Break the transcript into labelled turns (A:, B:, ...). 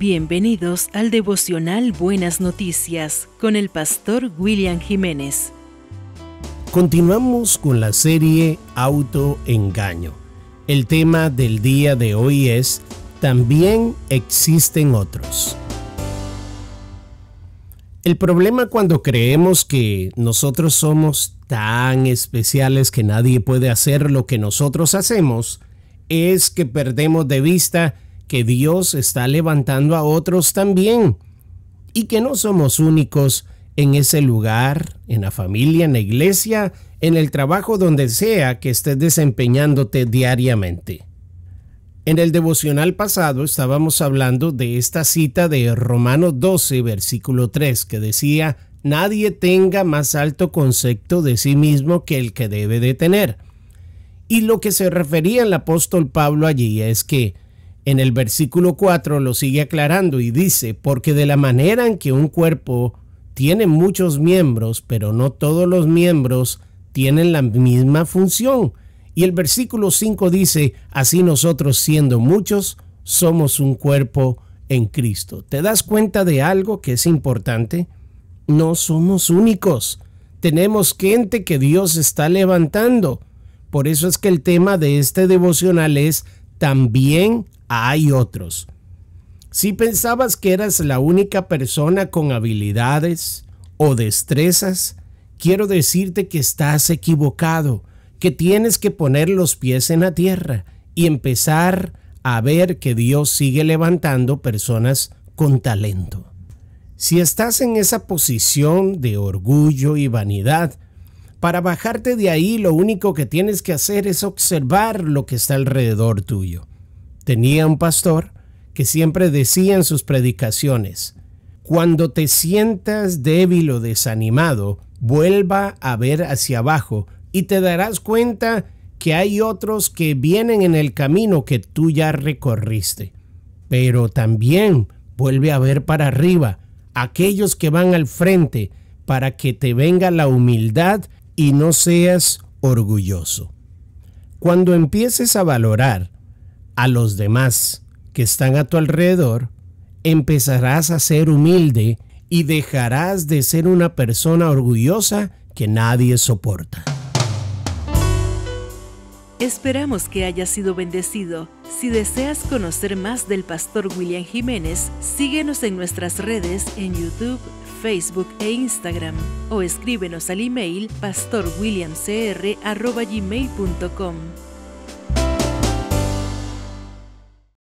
A: Bienvenidos al devocional Buenas Noticias con el pastor William Jiménez.
B: Continuamos con la serie Autoengaño. El tema del día de hoy es También existen otros. El problema cuando creemos que nosotros somos tan especiales que nadie puede hacer lo que nosotros hacemos es que perdemos de vista que Dios está levantando a otros también y que no somos únicos en ese lugar, en la familia, en la iglesia, en el trabajo donde sea que estés desempeñándote diariamente. En el devocional pasado estábamos hablando de esta cita de Romanos 12, versículo 3, que decía, Nadie tenga más alto concepto de sí mismo que el que debe de tener. Y lo que se refería el apóstol Pablo allí es que en el versículo 4 lo sigue aclarando y dice, porque de la manera en que un cuerpo tiene muchos miembros, pero no todos los miembros tienen la misma función. Y el versículo 5 dice, así nosotros siendo muchos, somos un cuerpo en Cristo. ¿Te das cuenta de algo que es importante? No somos únicos. Tenemos gente que Dios está levantando. Por eso es que el tema de este devocional es también hay otros. Si pensabas que eras la única persona con habilidades o destrezas, quiero decirte que estás equivocado, que tienes que poner los pies en la tierra y empezar a ver que Dios sigue levantando personas con talento. Si estás en esa posición de orgullo y vanidad, para bajarte de ahí lo único que tienes que hacer es observar lo que está alrededor tuyo. Tenía un pastor que siempre decía en sus predicaciones, cuando te sientas débil o desanimado, vuelva a ver hacia abajo y te darás cuenta que hay otros que vienen en el camino que tú ya recorriste. Pero también vuelve a ver para arriba, aquellos que van al frente, para que te venga la humildad y no seas orgulloso. Cuando empieces a valorar a los demás que están a tu alrededor, empezarás a ser humilde y dejarás de ser una persona orgullosa que nadie soporta.
A: Esperamos que haya sido bendecido. Si deseas conocer más del pastor William Jiménez, síguenos en nuestras redes en YouTube, Facebook e Instagram o escríbenos al email pastorwilliamcr.gmail.com.